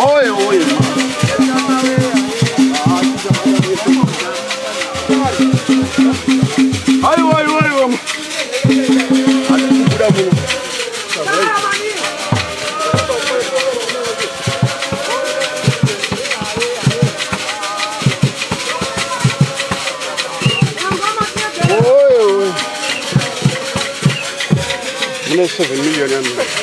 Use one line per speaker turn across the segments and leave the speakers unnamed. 오이 오이 아이고 아이고 아이고 아주 부라고 오이 오이 문에서 100밀리언이 합니다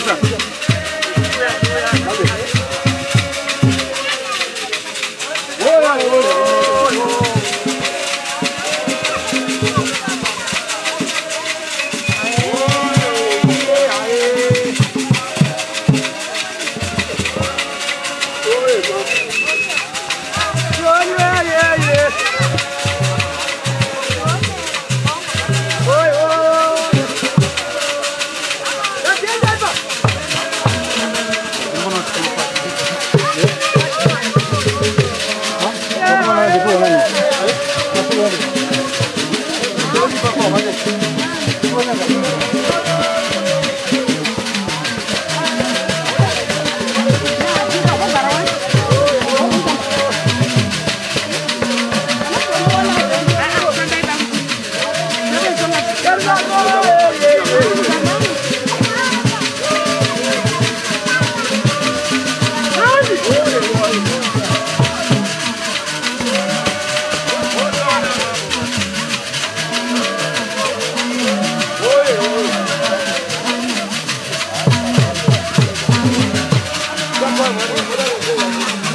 Thanks, sir. Thank you.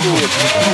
trouble with me.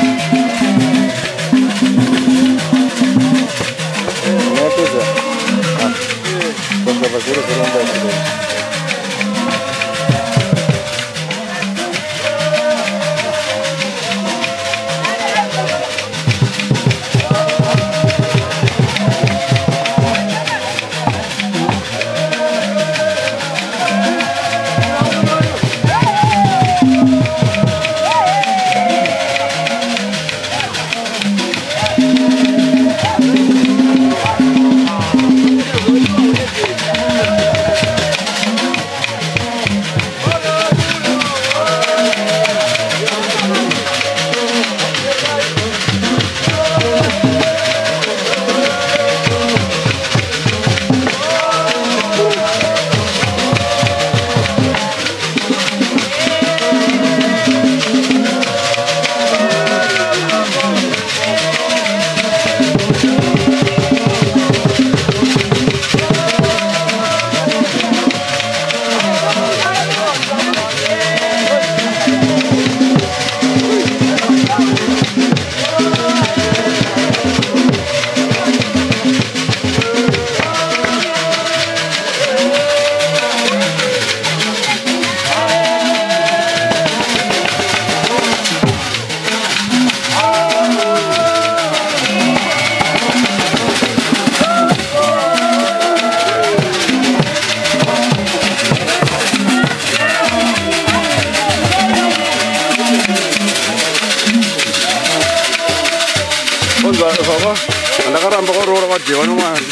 baba andakaramba kwaroora kwadiwa nomwana